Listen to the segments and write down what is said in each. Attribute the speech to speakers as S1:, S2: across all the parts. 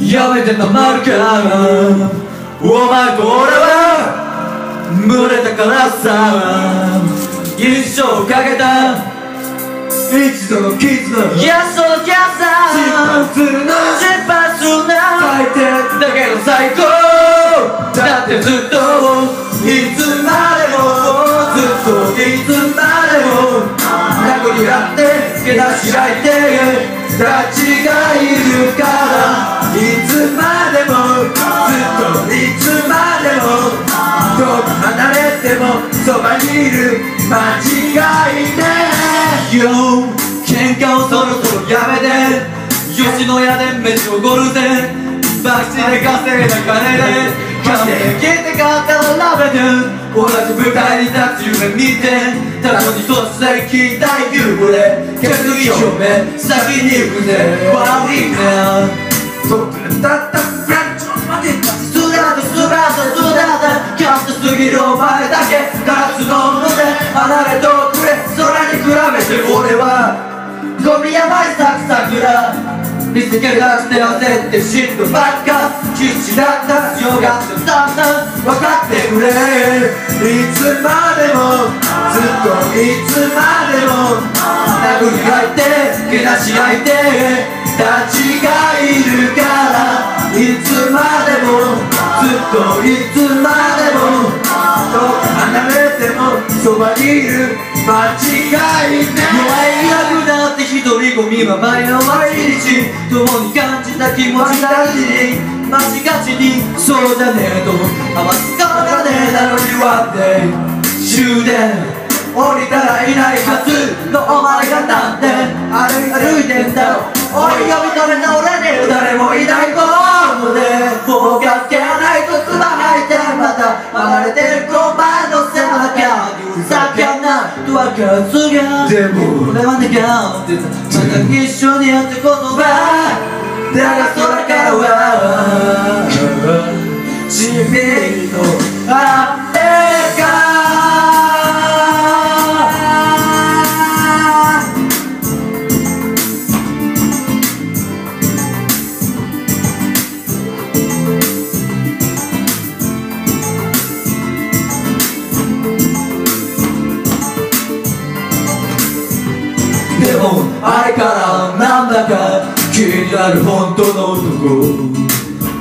S1: やめてたまるかお前と俺は群れたからさ。一生かけた。
S2: 一度の絆。
S1: いやそのキャンサ
S2: 心配するな。
S1: 心配するな。
S2: 最低
S1: だけど最高たちがいるからいつまでもずっといつまでも遠く離れてもそばにいる間違いね Yo 喧嘩をそろそろやめて吉野家で飯をごるぜバクチで稼いだ金で金で切って買ったらラベル同じ舞台に立つ夢見てたのに突然聞いた夕暮れ削り表面先に行くぜ悪いね。
S2: そっだったフランチョまで
S1: スラードスラードスラードキャストすぎるお前だけ。夏の胸離れとくれ空に比べて俺はゴミやばいサクサクだ。見つけ出して焦って死ぬばっか必死だった強がってだんだん分かってくれ
S2: いつまでもずっといつまでも
S1: 殴り合いてけなし合いてたちがいるからいつまでもずっといつまでも
S2: 遠く離れてもそばにいる間違いね
S1: 弱いなくなって一人ゴミままりの毎日共に感じた気持ち大事に待ちがちにそうじゃねえと余すからねえなのにワンデー終電降りたらいないはずのお前がなんで歩い歩いてんだろおい呼び止めた俺に誰もいないものでもう関係ないとつまないて。また離れてる。と分かつが
S2: でも
S1: 俺は願ってた。また一緒にやって言葉だが空からは。君のあ気になる本当の男。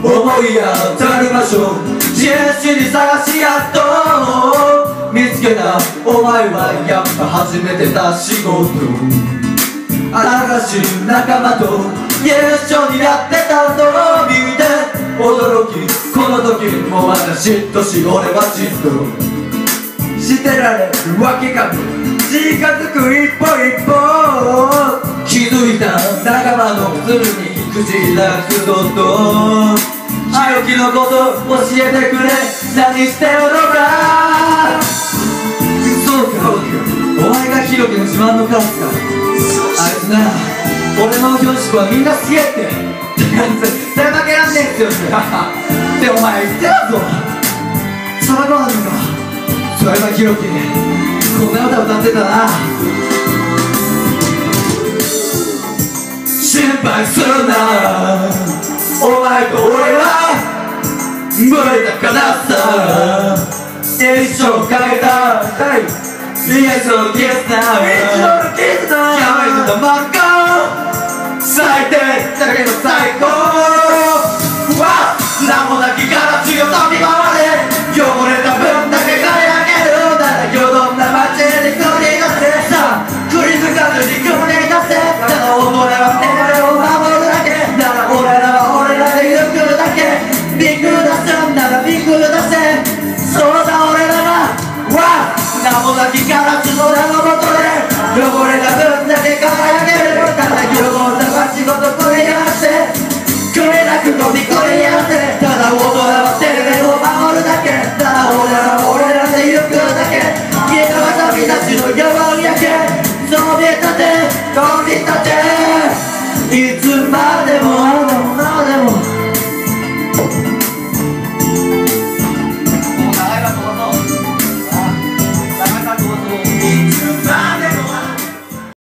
S1: 思い当たる場所。必死に探しやっと。見つけた。お前はやっぱ初めてだ仕事。新しい仲間と。一緒にやってたのを見て。驚き。この時もまた嫉妬し俺はじっと
S2: してられるわけが近づく一歩一歩。
S1: 気づいた仲間の鶴に口なくととひろきのこと教えてくれ。何してるのか。そうかお前がひろきの自慢のカラスかあいつな俺の表紙はみんな好きやって。絶対負けらんねえっすよ。ってお前言ってたぞ。そらごはんのかそれはひろきこんな歌歌ってたな。心配するなお前と俺は無理だからさ。一生かけた。リアクションキスな
S2: 一度のキスだ。
S1: やめてた真っ赤。最低だけど最高